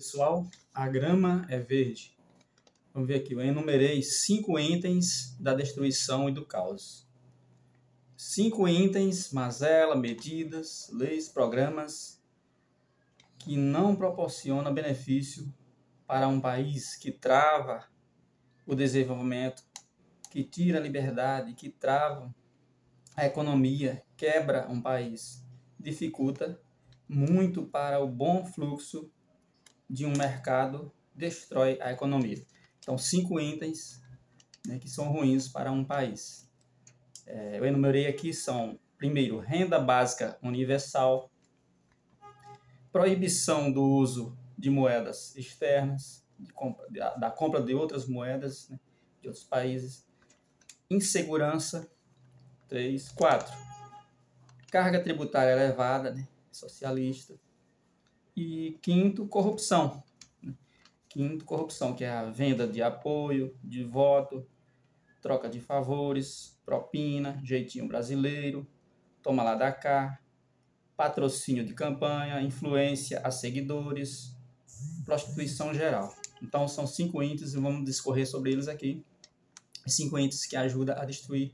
Pessoal, a grama é verde. Vamos ver aqui, eu enumerei cinco itens da destruição e do caos. Cinco itens, mazela, medidas, leis, programas que não proporcionam benefício para um país que trava o desenvolvimento, que tira a liberdade, que trava a economia, quebra um país, dificulta muito para o bom fluxo de um mercado destrói a economia. Então, cinco itens né, que são ruins para um país. É, eu enumerei aqui são, primeiro, renda básica universal, proibição do uso de moedas externas, compra, da compra de outras moedas né, de outros países, insegurança, três, quatro, carga tributária elevada, né, socialista, e quinto, corrupção. Quinto, corrupção, que é a venda de apoio, de voto, troca de favores, propina, jeitinho brasileiro, toma lá da cá, patrocínio de campanha, influência a seguidores, prostituição geral. Então são cinco índices e vamos discorrer sobre eles aqui. Cinco índices que ajudam a destruir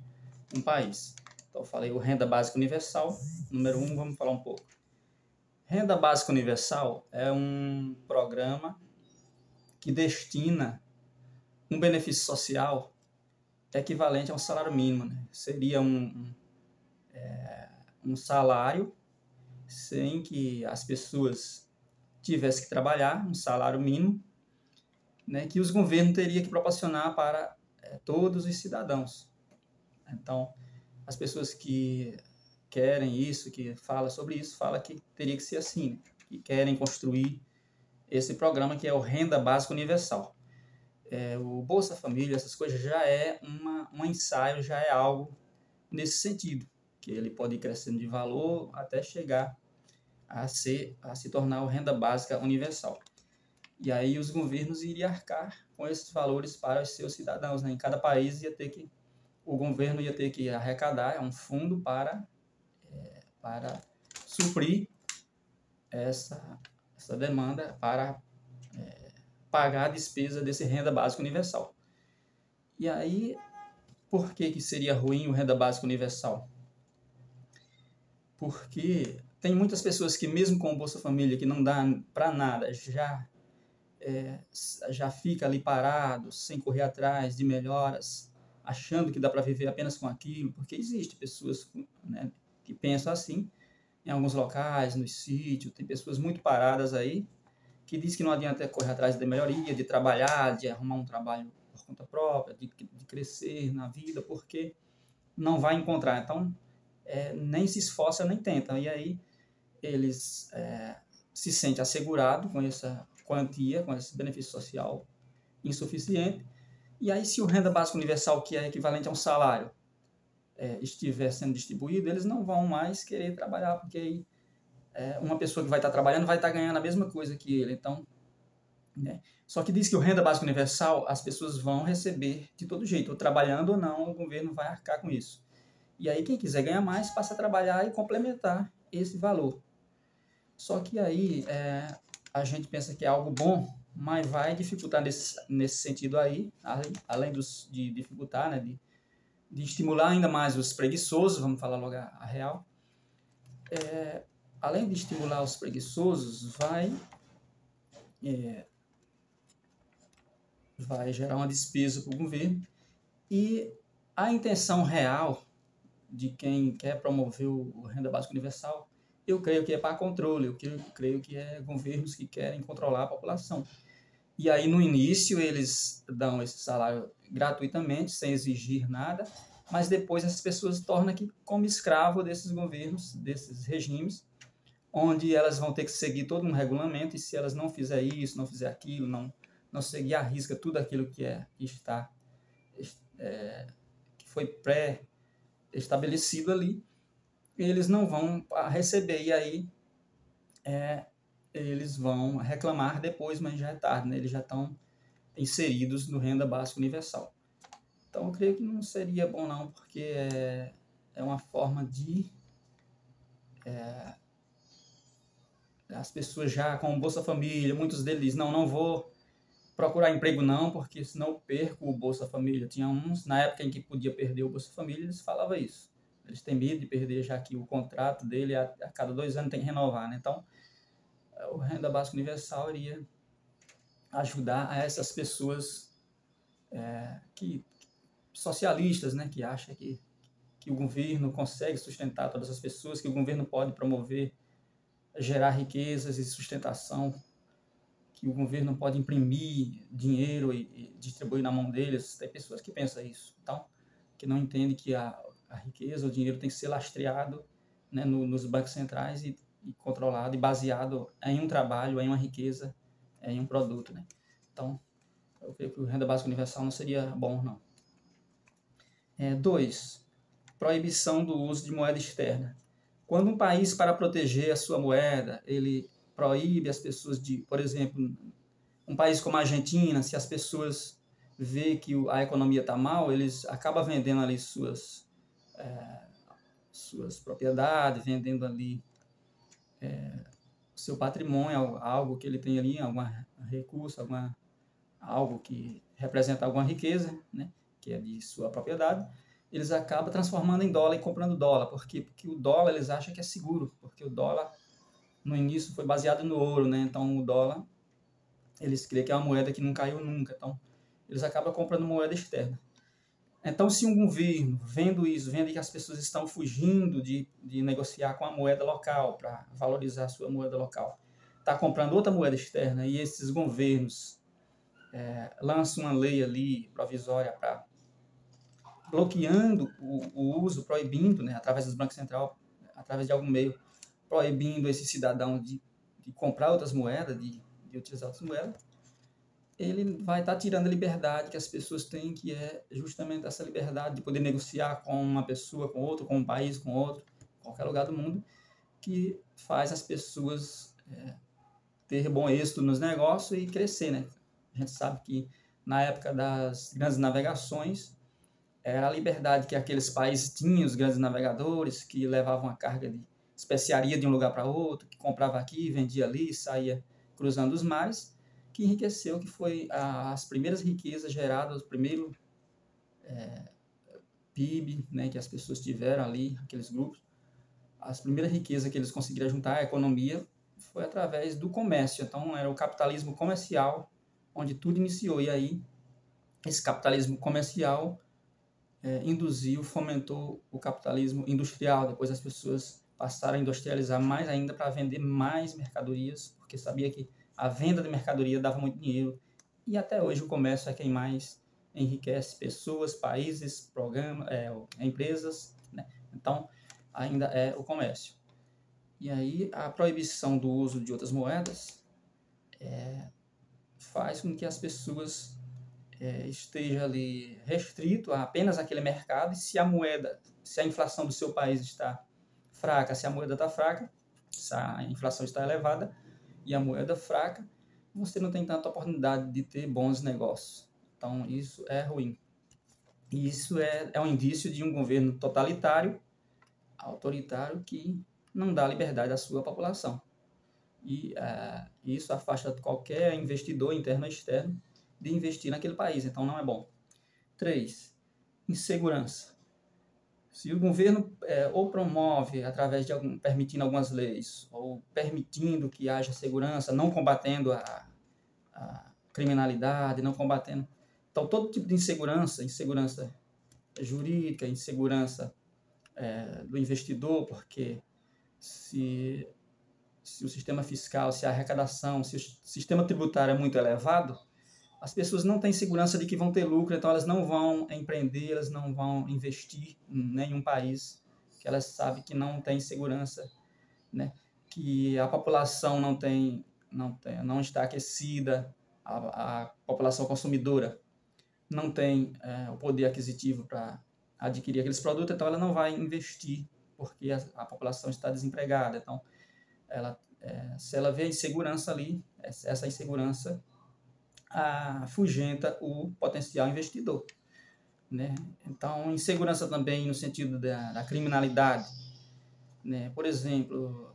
um país. Então eu falei o renda básica universal, número um, vamos falar um pouco. Renda Básica Universal é um programa que destina um benefício social equivalente a um salário mínimo. Né? Seria um, um, é, um salário sem que as pessoas tivessem que trabalhar, um salário mínimo, né, que os governos teriam que proporcionar para é, todos os cidadãos. Então, as pessoas que querem isso, que fala sobre isso, fala que teria que ser assim, né? que querem construir esse programa que é o Renda Básica Universal. É, o Bolsa Família, essas coisas já é uma, um ensaio, já é algo nesse sentido, que ele pode ir crescendo de valor até chegar a, ser, a se tornar o Renda Básica Universal. E aí os governos iriam arcar com esses valores para os seus cidadãos. Né? Em cada país ia ter que, o governo ia ter que arrecadar é um fundo para para suprir essa, essa demanda para é, pagar a despesa desse renda básica universal. E aí, por que, que seria ruim o renda básica universal? Porque tem muitas pessoas que, mesmo com o Bolsa Família, que não dá para nada, já, é, já fica ali parado, sem correr atrás de melhoras, achando que dá para viver apenas com aquilo, porque existe pessoas né, que pensam assim. Em alguns locais, no sítio, tem pessoas muito paradas aí que diz que não adianta correr atrás de melhoria, de trabalhar, de arrumar um trabalho por conta própria, de, de crescer na vida, porque não vai encontrar. Então, é, nem se esforça, nem tenta. E aí, eles é, se sentem assegurados com essa quantia, com esse benefício social insuficiente. E aí, se o renda básica universal, que é equivalente a um salário, é, estiver sendo distribuído, eles não vão mais querer trabalhar, porque aí é, uma pessoa que vai estar trabalhando vai estar ganhando a mesma coisa que ele. Então, né? Só que diz que o renda básica universal as pessoas vão receber de todo jeito, ou trabalhando ou não, o governo vai arcar com isso. E aí quem quiser ganhar mais passa a trabalhar e complementar esse valor. Só que aí é, a gente pensa que é algo bom, mas vai dificultar nesse, nesse sentido aí, além, além dos, de dificultar, né, de de estimular ainda mais os preguiçosos, vamos falar logo a, a real, é, além de estimular os preguiçosos, vai, é, vai gerar uma despesa para o governo e a intenção real de quem quer promover o renda básica universal, eu creio que é para controle, eu creio que é governos que querem controlar a população. E aí, no início, eles dão esse salário gratuitamente, sem exigir nada, mas depois essas pessoas se tornam aqui como escravo desses governos, desses regimes, onde elas vão ter que seguir todo um regulamento, e se elas não fizer isso, não fizer aquilo, não, não seguir à risca tudo aquilo que é que está é, que foi pré-estabelecido ali, eles não vão receber, e aí é, eles vão reclamar depois, mas já é tarde, né? eles já estão inseridos no renda básica universal. Então eu creio que não seria bom não, porque é, é uma forma de é, as pessoas já com Bolsa Família, muitos deles não, não vou procurar emprego não, porque senão eu perco o Bolsa Família. Tinha uns, na época em que podia perder o Bolsa Família, eles falavam isso. Eles têm medo de perder, já que o contrato dele a, a cada dois anos tem que renovar, né? Então, o Renda Básica Universal iria ajudar a essas pessoas é, que socialistas, né, que acham que, que o governo consegue sustentar todas as pessoas, que o governo pode promover, gerar riquezas e sustentação que o governo pode imprimir dinheiro e, e, distribuir na mão deles. Tem pessoas que pensam isso. Então, que não entendem que a, a riqueza, o dinheiro tem que ser lastreado né, no, nos bancos centrais e, e, controlado e baseado em um trabalho, em uma riqueza, em um produto. Né? Então, eu creio que o renda básica universal não seria bom, não. É, dois, proibição do uso de moeda externa. Quando um país, para proteger a sua moeda, ele proíbe as pessoas de, por exemplo, um país como a Argentina, se as pessoas vê que a economia está mal, eles acabam vendendo ali suas, é, suas propriedades, vendendo ali é, seu patrimônio, algo que ele tem ali, algum recurso, alguma, algo que representa alguma riqueza, né, que é de sua propriedade, eles acabam transformando em dólar e comprando dólar. Por quê? Porque o dólar eles acham que é seguro, porque o dólar no início foi baseado no ouro, né? Então o dólar, eles creem que é uma moeda que não caiu nunca. Então eles acabam comprando moeda externa. Então, se um governo, vendo isso, vendo que as pessoas estão fugindo de, de negociar com a moeda local para valorizar a sua moeda local, está comprando outra moeda externa e esses governos é, lançam uma lei ali provisória para bloqueando o, o, uso, proibindo, né, através dos bancos central, através de algum meio, proibindo esse cidadão de, de comprar outras moedas, de, de utilizar outras moedas, ele vai estar tá tirando a liberdade que as pessoas têm, que é justamente essa liberdade de poder negociar com uma pessoa, com outro, com um país, com outro, qualquer lugar do mundo, que faz as pessoas é, ter bom êxito nos negócios e crescer, né? A gente sabe que na época das grandes navegações, era a liberdade que aqueles países tinham, os grandes navegadores, que levavam a carga de especiaria de um lugar para outro, que comprava aqui, vendia ali, saía cruzando os mares, que enriqueceu, que foi a, as primeiras riquezas geradas, o primeiro é, PIB né, que as pessoas tiveram ali, aqueles grupos, as primeiras riquezas que eles conseguiram juntar, a economia, foi através do comércio. Então, era o capitalismo comercial, onde tudo iniciou. E aí, esse capitalismo comercial é, induziu, fomentou o capitalismo industrial. Depois as pessoas passaram a industrializar mais ainda para vender mais mercadorias, porque sabia que a venda de mercadoria dava muito dinheiro. E até hoje o comércio é quem mais enriquece pessoas, países, programas, é, empresas. Né? Então, ainda é o comércio. E aí, a proibição do uso de outras moedas é, faz com que as pessoas é, estejam ali restrito a apenas aquele mercado. E se a moeda, se a inflação do seu país está fraca, se a moeda está fraca, se a inflação está elevada e a moeda fraca, você não tem tanta oportunidade de ter bons negócios. Então, isso é ruim. E isso é, é um indício de um governo totalitário, autoritário, que não dá liberdade à sua população. E uh, isso afasta qualquer investidor interno ou externo de investir naquele país. Então, não é bom. Três, insegurança. Se o governo é, ou promove através de algum, permitindo algumas leis, ou permitindo que haja segurança, não combatendo a, a criminalidade, não combatendo. Então, todo tipo de insegurança, insegurança jurídica, insegurança é, do investidor, porque se, se o sistema fiscal, se a arrecadação, se o sistema tributário é muito elevado, as pessoas não têm segurança de que vão ter lucro, então elas não vão empreender, elas não vão investir em nenhum país que elas sabem que não tem segurança, né? que a população não tem, não tem, não está aquecida, a, a população consumidora não tem é, o poder aquisitivo para adquirir aqueles produtos, então ela não vai investir porque a, a população está desempregada. Então, ela, é, se ela vê a insegurança ali, essa insegurança afugenta o potencial investidor. Né? Então, insegurança também no sentido da, da criminalidade. Né? Por exemplo,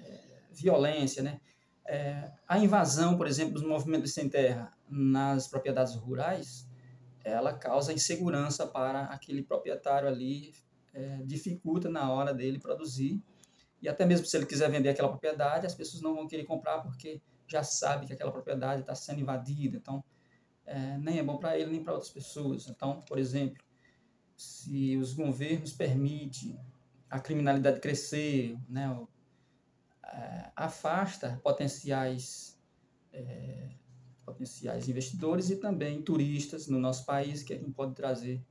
é, violência, né? É, a invasão, por exemplo, dos movimentos sem terra nas propriedades rurais, ela causa insegurança para aquele proprietário ali, é, dificulta na hora dele produzir, e até mesmo se ele quiser vender aquela propriedade, as pessoas não vão querer comprar porque já sabe que aquela propriedade está sendo invadida, então é, nem é bom para ele nem para outras pessoas. Então, por exemplo, se os governos permitem a criminalidade crescer, né, é, afasta potenciais é, potenciais investidores e também turistas no nosso país, que é quem pode trazer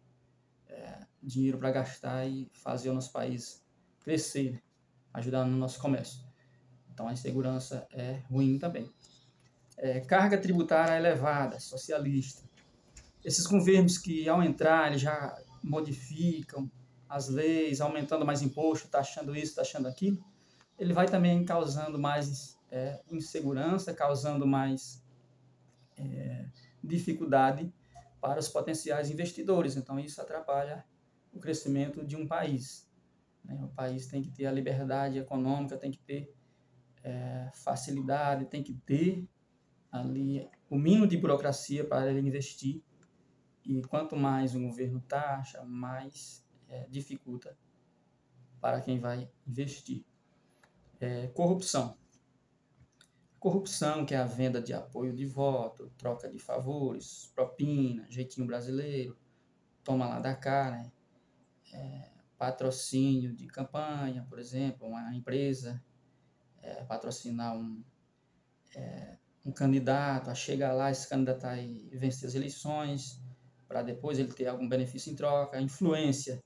é, dinheiro para gastar e fazer o nosso país crescer, né? ajudar no nosso comércio. Então a insegurança é ruim também. É, carga tributária elevada, socialista. Esses governos que ao entrar eles já modificam as leis, aumentando mais imposto, taxando isso, taxando aquilo, ele vai também causando mais é, insegurança, causando mais é, dificuldade para os potenciais investidores. Então, isso atrapalha o crescimento de um país. Né? O país tem que ter a liberdade econômica, tem que ter é, facilidade, tem que ter ali o mínimo de burocracia para ele investir. E quanto mais o governo taxa, mais é, dificulta para quem vai investir é, corrupção. Corrupção, que é a venda de apoio de voto, troca de favores, propina, jeitinho brasileiro, toma lá da cara, né? é, patrocínio de campanha, por exemplo, uma empresa é, patrocinar um, é, um candidato, a chegar lá, esse candidato aí vencer as eleições, para depois ele ter algum benefício em troca, influência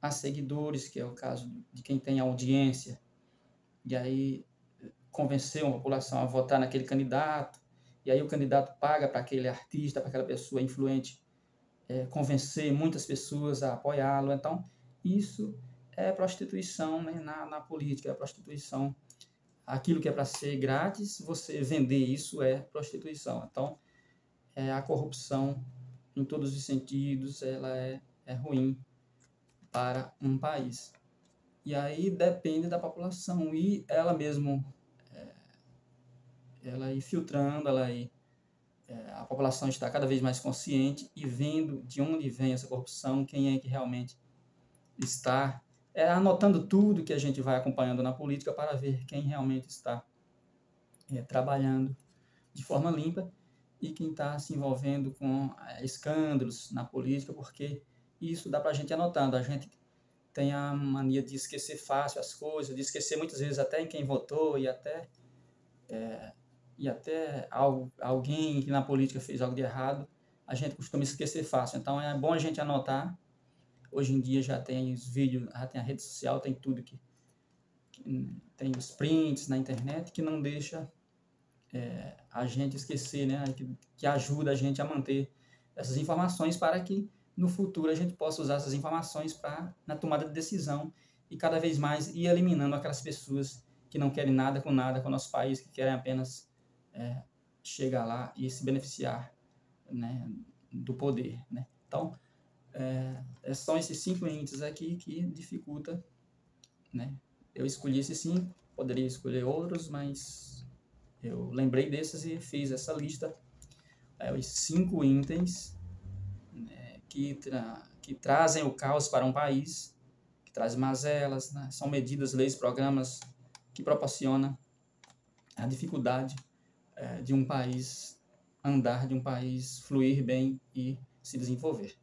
a seguidores, que é o caso de quem tem audiência, e aí convencer uma população a votar naquele candidato, e aí o candidato paga para aquele artista, para aquela pessoa influente, é, convencer muitas pessoas a apoiá-lo. Então, isso é prostituição né, na, na política, é prostituição. Aquilo que é para ser grátis, você vender isso é prostituição. Então, é, a corrupção, em todos os sentidos, ela é, é ruim para um país. E aí depende da população e ela mesmo, é, ela ir filtrando, ela ir, é, a população está cada vez mais consciente e vendo de onde vem essa corrupção, quem é que realmente está, é, anotando tudo que a gente vai acompanhando na política para ver quem realmente está é, trabalhando de forma limpa e quem está se envolvendo com é, escândalos na política, porque isso dá para a gente anotando. A gente tem a mania de esquecer fácil as coisas, de esquecer muitas vezes até em quem votou e até é, e até alguém que na política fez algo de errado, a gente costuma esquecer fácil. Então é bom a gente anotar. Hoje em dia já tem os vídeos, já tem a rede social, tem tudo que, tem os prints na internet que não deixa é, a gente esquecer, né? Que, que ajuda a gente a manter essas informações para que no futuro a gente possa usar essas informações para na tomada de decisão e cada vez mais ir eliminando aquelas pessoas que não querem nada com nada com o nosso país, que querem apenas é, chegar lá e se beneficiar né, do poder. Né? Então, é, é são esses cinco índices aqui que dificulta. Né? Eu escolhi esses cinco, poderia escolher outros, mas eu lembrei desses e fiz essa lista. É, os cinco itens que, tra que trazem o caos para um país, que trazem mazelas, né? são medidas, leis, programas que proporcionam a dificuldade é, de um país andar, de um país fluir bem e se desenvolver.